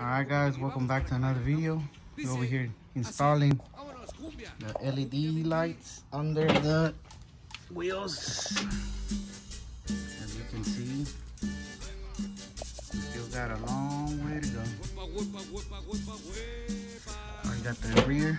Alright guys, welcome back to another video. We're over here installing the LED lights under the wheels. As you can see, still got a long way to go. Already got the rear.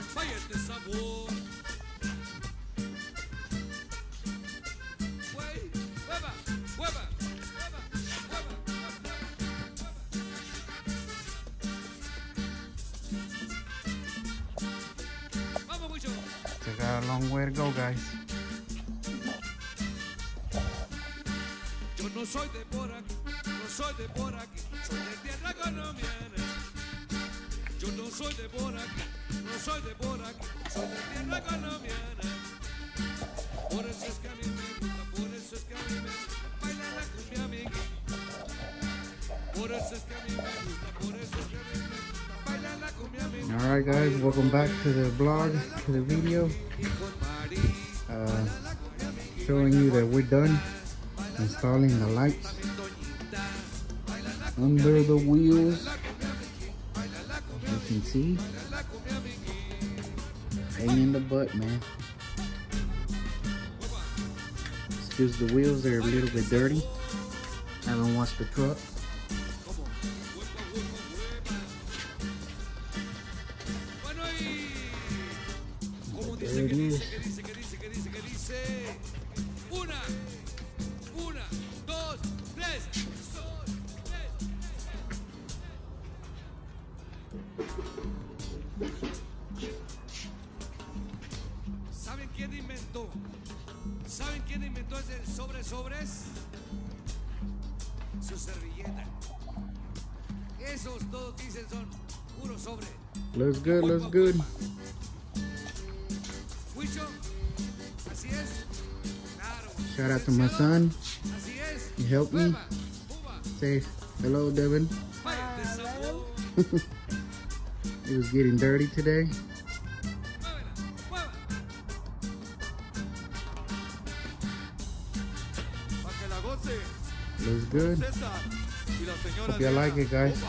Got a long way to go, guys. Yo no soy de por aquí, no soy de por aquí, soy de tierra colombiana. Yo no soy de por aquí, no soy de por aquí, soy de tierra colombiana. Alright guys, welcome back to the vlog, to the video. Uh, showing you that we're done installing the lights under the wheels. You can see, pain in the butt, man. Excuse the wheels, they're a little bit dirty. Haven't washed the truck. Dice que dice, que dice, que dice, que dice, que dice. Una, una, dos, tres. ¿Saben quién inventó? ¿Saben quién inventó ese sobre sobres? Su servilleta. Esos todos dicen son puro sobre. Looks good, looks good. Shout out to my son. He helped me. Say hello, Devin. It was getting dirty today. Looks good. Hope you like it, guys.